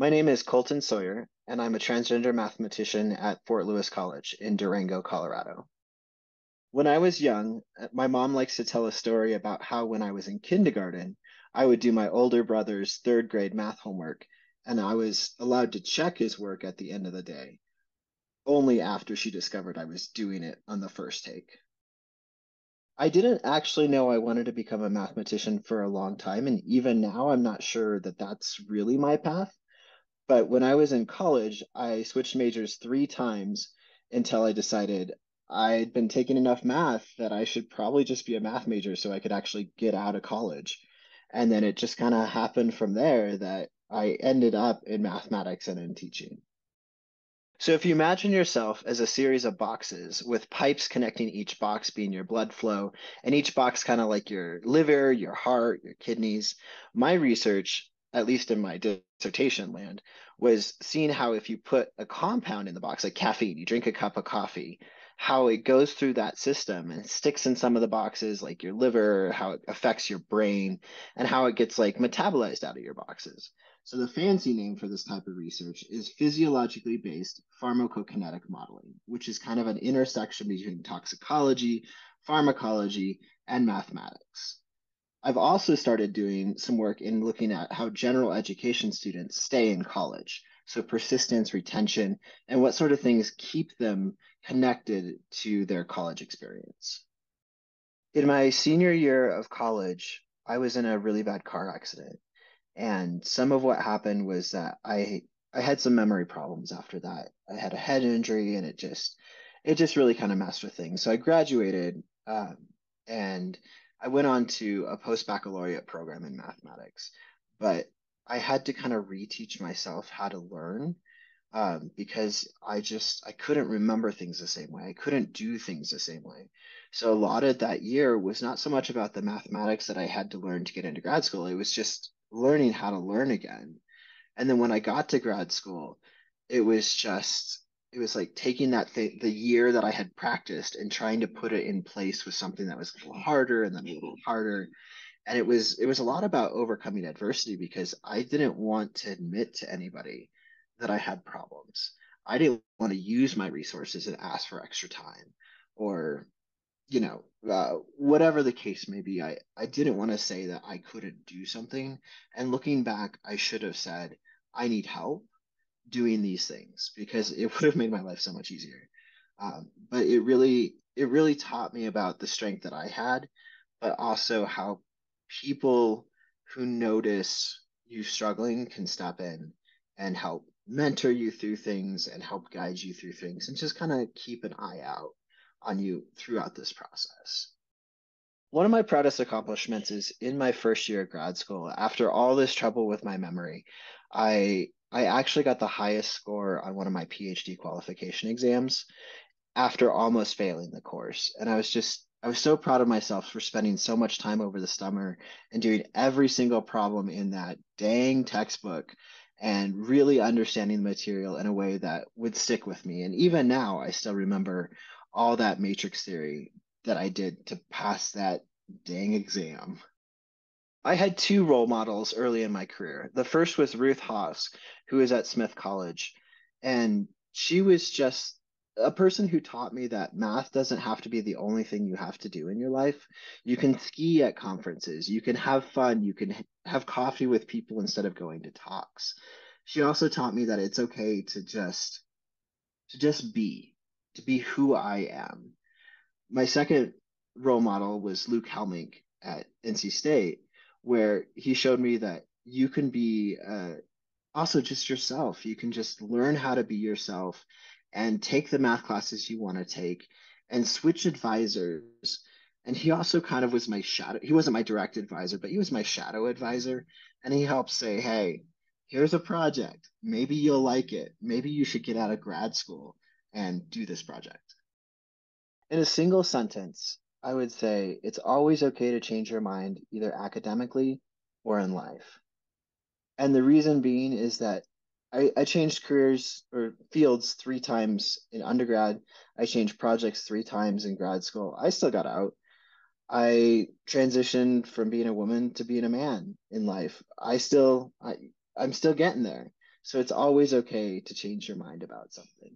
My name is Colton Sawyer, and I'm a transgender mathematician at Fort Lewis College in Durango, Colorado. When I was young, my mom likes to tell a story about how when I was in kindergarten, I would do my older brother's third grade math homework, and I was allowed to check his work at the end of the day, only after she discovered I was doing it on the first take. I didn't actually know I wanted to become a mathematician for a long time, and even now I'm not sure that that's really my path. But when I was in college, I switched majors three times until I decided I'd been taking enough math that I should probably just be a math major so I could actually get out of college. And then it just kind of happened from there that I ended up in mathematics and in teaching. So if you imagine yourself as a series of boxes with pipes connecting each box being your blood flow, and each box kind of like your liver, your heart, your kidneys, my research, at least in my dissertation land, was seeing how if you put a compound in the box, like caffeine, you drink a cup of coffee, how it goes through that system and sticks in some of the boxes like your liver how it affects your brain and how it gets like metabolized out of your boxes. So the fancy name for this type of research is physiologically based pharmacokinetic modeling which is kind of an intersection between toxicology pharmacology and mathematics I've also started doing some work in looking at how general education students stay in college. So persistence, retention, and what sort of things keep them connected to their college experience. In my senior year of college, I was in a really bad car accident. And some of what happened was that I I had some memory problems after that. I had a head injury and it just it just really kind of messed with things. So I graduated um, and I went on to a post baccalaureate program in mathematics, but I had to kind of reteach myself how to learn um, because I just I couldn't remember things the same way. I couldn't do things the same way. So a lot of that year was not so much about the mathematics that I had to learn to get into grad school. It was just learning how to learn again. And then when I got to grad school, it was just it was like taking that thing, the year that I had practiced and trying to put it in place with something that was a little harder and then a little harder. And it was it was a lot about overcoming adversity because I didn't want to admit to anybody that I had problems. I didn't want to use my resources and ask for extra time or you know uh, whatever the case may be I, I didn't want to say that i couldn't do something and looking back i should have said i need help doing these things because it would have made my life so much easier. Um, but it really, it really taught me about the strength that I had, but also how people who notice you struggling can step in and help mentor you through things and help guide you through things and just kind of keep an eye out on you throughout this process. One of my proudest accomplishments is in my first year of grad school, after all this trouble with my memory, I I actually got the highest score on one of my PhD qualification exams after almost failing the course. And I was just, I was so proud of myself for spending so much time over the summer and doing every single problem in that dang textbook and really understanding the material in a way that would stick with me. And even now, I still remember all that matrix theory that I did to pass that dang exam. I had two role models early in my career. The first was Ruth Haas, who was at Smith College. And she was just a person who taught me that math doesn't have to be the only thing you have to do in your life. You can ski at conferences, you can have fun, you can have coffee with people instead of going to talks. She also taught me that it's okay to just to just be, to be who I am. My second role model was Luke Helmink at NC State where he showed me that you can be uh, also just yourself. You can just learn how to be yourself and take the math classes you want to take and switch advisors. And he also kind of was my shadow. He wasn't my direct advisor, but he was my shadow advisor. And he helped say, hey, here's a project. Maybe you'll like it. Maybe you should get out of grad school and do this project. In a single sentence, I would say it's always okay to change your mind either academically or in life. And the reason being is that I, I changed careers or fields three times in undergrad. I changed projects three times in grad school. I still got out. I transitioned from being a woman to being a man in life. I still I I'm still getting there. So it's always okay to change your mind about something.